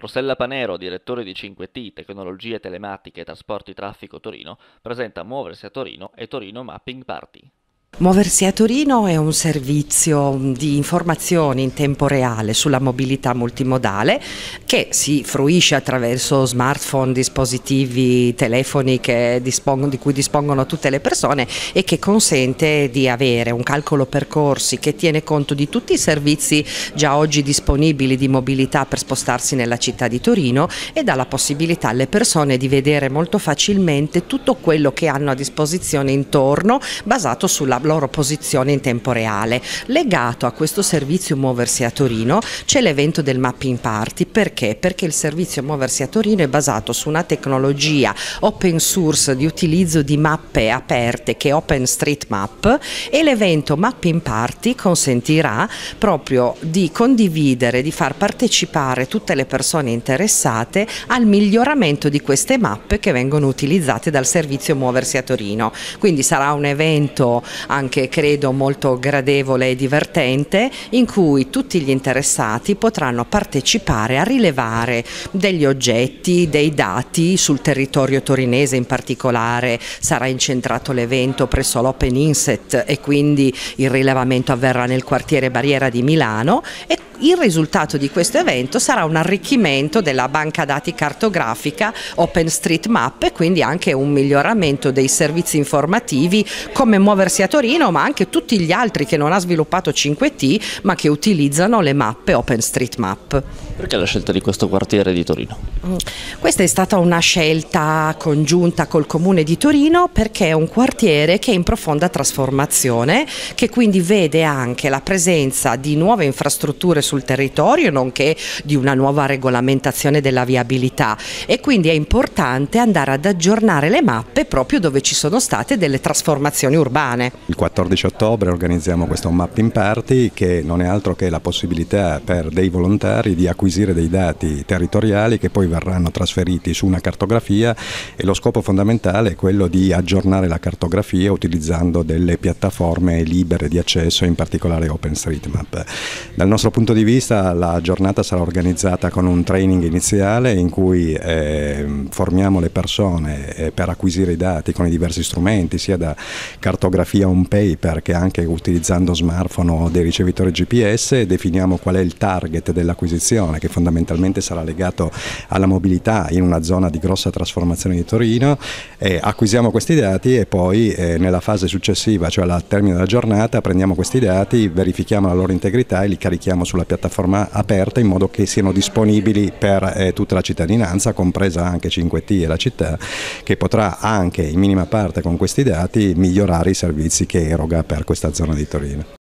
Rossella Panero, direttore di 5T, Tecnologie Telematiche e Trasporti Traffico Torino, presenta Muoversi a Torino e Torino Mapping Party. Muoversi a Torino è un servizio di informazioni in tempo reale sulla mobilità multimodale che si fruisce attraverso smartphone, dispositivi, telefoni di cui dispongono tutte le persone e che consente di avere un calcolo percorsi che tiene conto di tutti i servizi già oggi disponibili di mobilità per spostarsi nella città di Torino e dà la possibilità alle persone di vedere molto facilmente tutto quello che hanno a disposizione intorno basato sulla loro posizione in tempo reale. Legato a questo servizio Muoversi a Torino c'è l'evento del Mapping Party, perché? Perché il servizio Muoversi a Torino è basato su una tecnologia open source di utilizzo di mappe aperte che è OpenStreetMap e l'evento Mapping Party consentirà proprio di condividere, di far partecipare tutte le persone interessate al miglioramento di queste mappe che vengono utilizzate dal servizio Muoversi a Torino. Quindi sarà un evento anche credo molto gradevole e divertente in cui tutti gli interessati potranno partecipare a rilevare degli oggetti, dei dati sul territorio torinese in particolare. Sarà incentrato l'evento presso l'Open Inset e quindi il rilevamento avverrà nel quartiere Barriera di Milano e il risultato di questo evento sarà un arricchimento della banca dati cartografica OpenStreetMap e quindi anche un miglioramento dei servizi informativi come muoversi a Torino ma anche tutti gli altri che non ha sviluppato 5T ma che utilizzano le mappe OpenStreetMap. Perché la scelta di questo quartiere di Torino? Mm. Questa è stata una scelta congiunta col comune di Torino perché è un quartiere che è in profonda trasformazione, che quindi vede anche la presenza di nuove infrastrutture sul territorio, nonché di una nuova regolamentazione della viabilità e quindi è importante andare ad aggiornare le mappe proprio dove ci sono state delle trasformazioni urbane. Il 14 ottobre organizziamo questo mapping party che non è altro che la possibilità per dei volontari di acquisire dei dati territoriali che poi verranno trasferiti su una cartografia e lo scopo fondamentale è quello di aggiornare la cartografia utilizzando delle piattaforme libere di accesso, in particolare OpenStreetMap. Dal nostro punto di di vista la giornata sarà organizzata con un training iniziale in cui eh, formiamo le persone eh, per acquisire i dati con i diversi strumenti, sia da cartografia on paper che anche utilizzando smartphone o dei ricevitori GPS definiamo qual è il target dell'acquisizione che fondamentalmente sarà legato alla mobilità in una zona di grossa trasformazione di Torino. Eh, acquisiamo questi dati e poi eh, nella fase successiva, cioè al termine della giornata, prendiamo questi dati, verifichiamo la loro integrità e li carichiamo sulla piattaforma aperta in modo che siano disponibili per eh, tutta la cittadinanza, compresa anche 5T e la città, che potrà anche in minima parte con questi dati migliorare i servizi che eroga per questa zona di Torino.